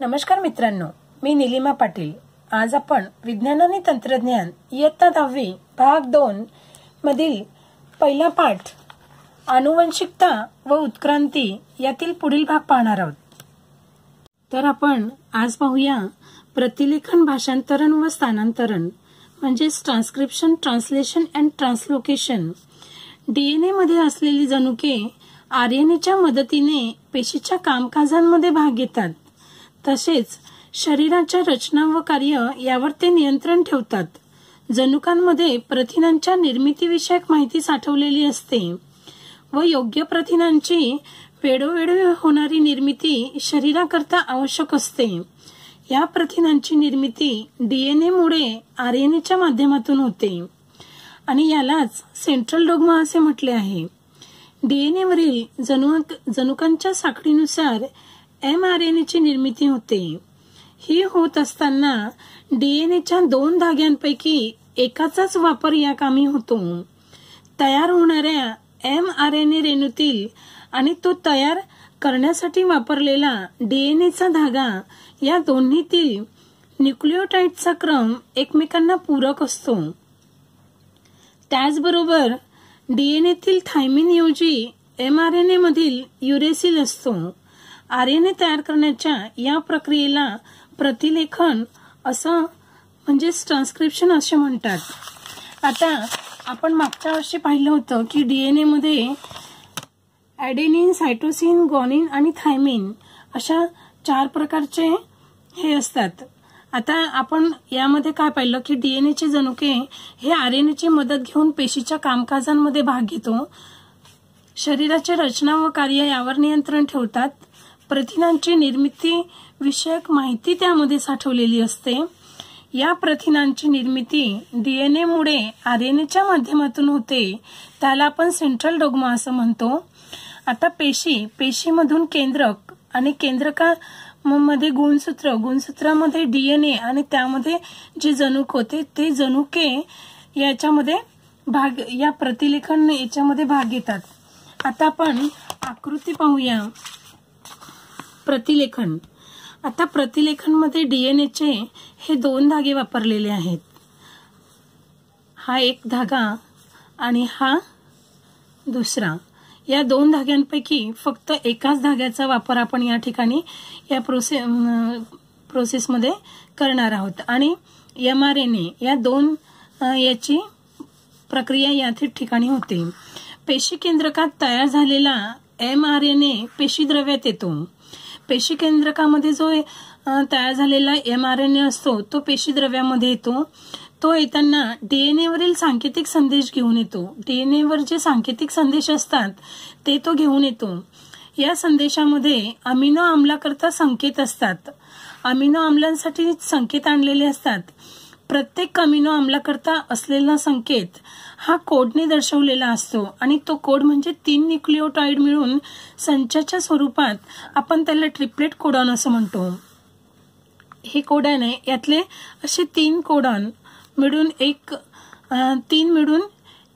नमस्कार मित्रांनो मी निलिमा पाटील. आज आपण विज्ञान आणि तंत्रज्ञान इयत्ता दहावी भाग दोन मधील पहिला पाठ आनुवंशिकता व उत्क्रांती यातील पुढील भाग पाहणार आहोत. तर आपण आज पाहूया प्रतिलेखन भाषांतरण व स्थानांतरण म्हणजेच transcription translation and translocation DNA मध्ये असलेली जनुके आरएनएच्या मदतीने पेशीच्या कामकाजांमध्ये भाग घेतात. तसेच शरीराच्या रचना व कार्य यावर ते नियंत्रण ठेवतात. जनुकांमध्ये प्रथिनांच्या निर्मितीविषयक माहिती साठवलेली असते व योग्य प्रथिनांची वेळोवेळी होणारी निर्मिती शरीराकरता आवश्यक असते. या प्रथिनांची निर्मिती डीएनए मुळे आरएनएच्या माध्यमातून होते. आणि यालाच सेंट्रल डोगमा असे म्हटले आहे. डीएनए वरील जनुकांच्या साखळीनुसार एम आर एन एची निर्मिती होते. ही होत असताना डीएनएच्या दोन धाग्यांपैकी एकाचाच वापर या कामी होतो. तयार होणाऱ्या एम आर एन ए रेणूतील आणि तो तयार करण्यासाठी वापरलेला डीएनएचा धागा या दोन्हीतील न्यूक्लिओटाईडचा क्रम एकमेकांना पूरक असतो. त्याचबरोबर डीएनएतील थायमिन ऐवजी एम आर एन ए मधील युरेसिल असतो. आर्यने तयार करण्याच्या या प्रक्रियेला प्रतिलेखन असं म्हणजेच ट्रान्स्क्रिप्शन असे म्हणतात. आता आपण मागच्या वर्षी पाहिलं होतं की डीएनए मध्ये ॲडेनिन सायटोसिन गॉनिन आणि थायमिन अशा चार प्रकारचे हे असतात. आता आपण यामध्ये काय पाहिलं की डीएनएचे जनुके हे आरएनएची मदत घेऊन पेशीच्या कामकाजांमध्ये भाग घेतो. शरीराची रचना व कार्य यावर नियंत्रण ठेवतात. प्रथिनांची निर्मिती विषयक माहिती त्यामध्ये साठवलेली असते. या प्रथिनांची निर्मिती डीएनएमुळे आर एन एच्या माध्यमातून होते. त्याला आपण सेंट्रल डोगमा असं म्हणतो. आता पेशी पेशीमधून केंद्रक आणि केंद्रका मध्ये गुणसूत्र गुणसूत्रामध्ये डीएनए आणि त्यामध्ये जे जनुक होते ते जनुके याच्यामध्ये भाग या प्रतिलेखन याच्यामध्ये भाग घेतात. आता आपण आकृती पाहूया. प्रतिलेखन. आता प्रतिलेखनमध्ये डीएनएचे हे दोन धागे वापरलेले आहेत. हा एक धागा आणि हा दुसरा. या दोन धाग्यांपैकी फक्त एकाच धाग्याचा वापर आपण या ठिकाणी या प्रोसे प्रोसेसमध्ये करणार आहोत. आणि एम आर एन ए या दोन याची प्रक्रिया या ठिकाणी होते. पेशी केंद्रकात तयार झालेला एम आर एन ए पेशी द्रव्यात येतो. पेशी केंद्रकामध्ये जो तयार झालेला एम आर एन ए असतो तो पेशी द्रव्यामध्ये येतो. तो येताना डीएनए वरील सांकेतिक संदेश घेऊन येतो. डीएनए वर जे सांकेतिक संदेश असतात ते तो घेऊन येतो. या संदेशामध्ये अमिनो आम्लाकरता संकेत असतात. अमिनो आम्लांसाठी संकेत आणलेले असतात. प्रत्येक अमिनो आम्लाकरता असलेला संकेत हा कोडने दर्शवलेला असतो आणि तो कोड म्हणजे तीन न्यूक्लिओटॉईड मिळून संचाच्या स्वरूपात आपण त्याला ट्रिपलेट कोडॉन असं म्हणतो. हे कोडॉन आहे यातले असे तीन कोडॉन मिळून एक तीन मिळून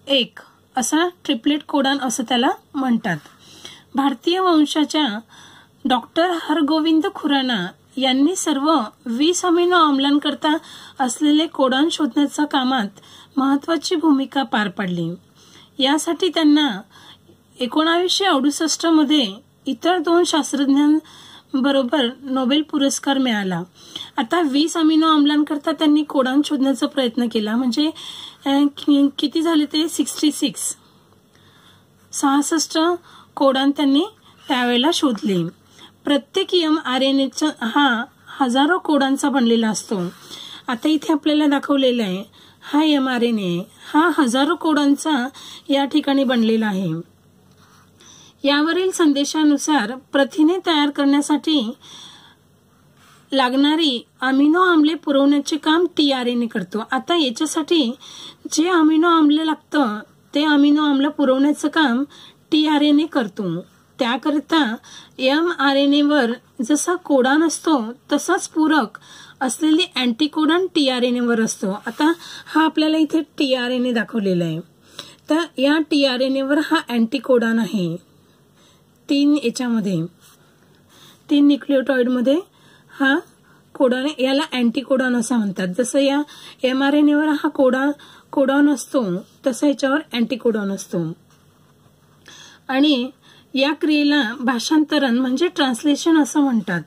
एक असा ट्रिपलेट कोडॉन असं त्याला म्हणतात. भारतीय वंशाच्या डॉक्टर हरगोविंद खुराना यांनी सर्व वीस अमिनो आम्लांकरता असलेले कोडॉन शोधण्याच्या कामात महत्वाची भूमिका पार पाडली. यासाठी त्यांना एकोणावीसशे अडुसष्टमध्ये इतर दोन शास्त्रज्ञांबरोबर नोबेल पुरस्कार मिळाला. आता वीस अमिनो आम्लांकरता त्यांनी कोडॉन शोधण्याचा प्रयत्न केला. म्हणजे किती झाले ते? Sixty six. सहासष्ट कोडॉन त्यांनी त्यावेळेला शोधले. प्रत्येक एम आर एन एचा हा हजारो कोडांचा बनलेला असतो. आता इथे आपल्याला दाखवलेला आहे हा एम आर एन ए हा हजारो कोडांचा या ठिकाणी बनलेला आहे. यावरील संदेशानुसार प्रथिने तयार करण्यासाठी लागणारी अमिनो आम्ले पुरवण्याचे काम टी आर एने करतो. आता याच्यासाठी जे अमिनो आम्ल लागतं ते अमिनो आम्ल पुरवण्याचं काम टी आर एने करतो. त्याकरिता एम आर एन एवर जसा कोडान असतो तसाच पूरक असलेली अँटीकोडॉन टी आर एन एवर असतो. आता हा आपल्याला इथे टी आर एन ए दाखवलेला आहे. तर या टी आर एन एवर हा अँटीकोडॉन आहे. तीन याच्यामध्ये. तीन न्यूक्लिओटॉइडमध्ये हा कोडॉन याला अँटीकोडॉन असं म्हणतात. जसं या एम आर एन एवर हा कोडा कोडॉन असतो तसा याच्यावर अँटीकोडॉन असतो. आणि या क्रियेला भाषांतरण म्हणजे ट्रान्सलेशन असं म्हणतात.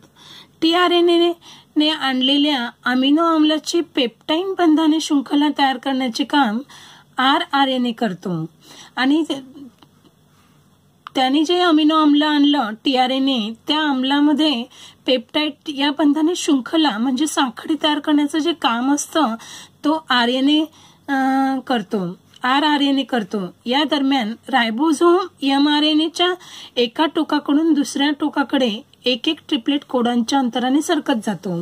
टी आर एन ने आणलेल्या अमिनो आम्लाची पेप्टाईन बंधाने शृंखला तयार करण्याचे काम आर आर एन ए करतो. आणि त्याने जे अमिनो आम्ल आणलं टी आर एन ए त्या आम्लामध्ये पेप्टाईट या बंधाने शृंखला म्हणजे साखळी तयार करण्याचं जे काम असतं तो आर एन ए करतो. आर आर एन ए करतो. या दरम्यान रायबोझोम एम आर एन एच्या एका टोकाकडून दुसऱ्या टोकाकडे एक एक ट्रिपलेट कोडांच्या अंतराने सरकत जातो.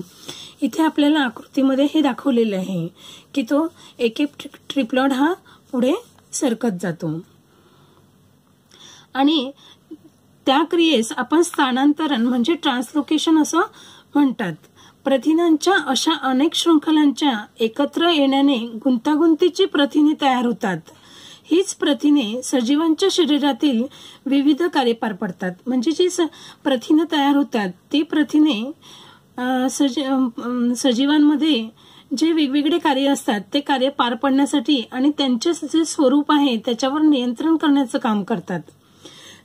इथे आपल्याला आकृतीमध्ये हे दाखवलेलं आहे की तो एक एक ट्रिपलॉड हा पुढे सरकत जातो. आणि त्या क्रियेस आपण स्थानांतरण म्हणजे ट्रान्सलोकेशन असं म्हणतात. प्रथिनांच्या अशा अनेक शृंखलांच्या एकत्र येण्याने गुंतागुंतीची प्रथिने तयार होतात. हीच प्रथिने सजीवांच्या शरीरातील विविध कार्य पार पडतात. म्हणजे जी प्रथिनं तयार होतात ती प्रथिने सजीवांमध्ये जे वेगवेगळे कार्य असतात ते कार्य पार पडण्यासाठी आणि त्यांचे जे स्वरूप आहे त्याच्यावर नियंत्रण करण्याचं काम करतात.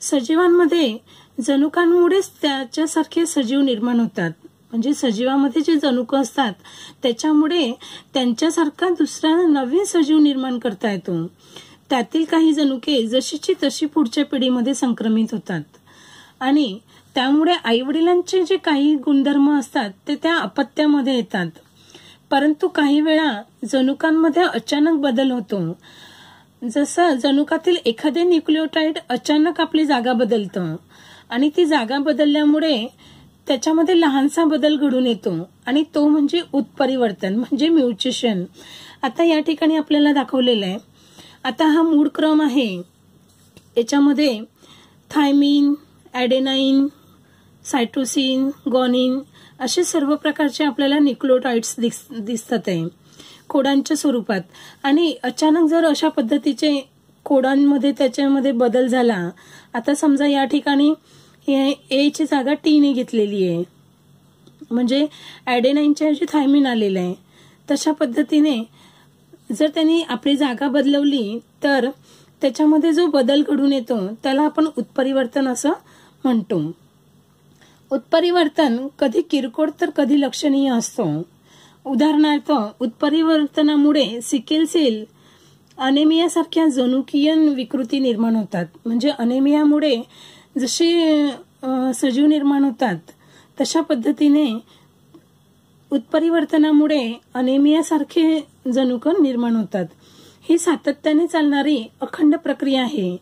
सजीवांमध्ये जनुकांमुळेच त्याच्यासारखे सजीव निर्माण होतात. म्हणजे सजीवामध्ये जे जनुक असतात त्याच्यामुळे त्यांच्यासारखा दुसरा नवीन सजीव निर्माण करता येतो. त्यातील काही जनुके जशीची तशी पुढच्या पिढीमध्ये संक्रमित होतात. आणि त्यामुळे आईवडिलांचे जे काही गुणधर्म असतात ते त्या अपत्यामध्ये येतात. परंतु काही वेळा जनुकांमध्ये अचानक बदल होतो. जसं जनुकातील एखादे न्यूक्लिओटाईड अचानक आपली जागा बदलतं. आणि ती जागा बदलल्यामुळे त्याच्यामध्ये लहानसा बदल घडून येतो आणि तो म्हणजे उत्परिवर्तन म्हणजे म्युटेशन. आता या ठिकाणी आपल्याला दाखवलेलं आहे. आता हा मूळ क्रम आहे. याच्यामध्ये थायमिन ॲडेनाईन सायटोसिन गॉनिन असे सर्व प्रकारचे आपल्याला निक्लोटाइड्स दिसतात आहे. कोडांच्या स्वरूपात. आणि अचानक जर अशा पद्धतीचे कोडांमध्ये त्याच्यामध्ये बदल झाला आता समजा या ठिकाणी एची जागा टीने घेतलेली आहे. म्हणजे ॲडेनाईनच्या ऐवजी थायमिन आलेलं आहे. तशा पद्धतीने जर त्यांनी आपली जागा बदलवली तर त्याच्यामध्ये जो बदल घडून येतो त्याला आपण उत्परिवर्तन असं म्हणतो. उत्परिवर्तन कधी किरकोळ तर कधी लक्षणीय असतो. उदाहरणार्थ उत्परिवर्तनामुळे सिकेल सेल अनेमियासारख्या जनुकीय विकृती निर्माण होतात. म्हणजे अनेमियामुळे जशी सजीव निर्माण होतात तशा पद्धतीने उत्परिवर्तनामुळे अनेमियासारखे जनुक निर्माण होतात. ही सातत्याने चालणारी अखंड प्रक्रिया आहे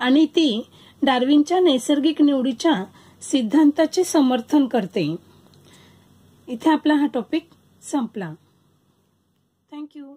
आणि ती डार्विनच्या नैसर्गिक निवडीच्या सिद्धांताचे समर्थन करते. इथे आपला हा टॉपिक संपला. थँक्यू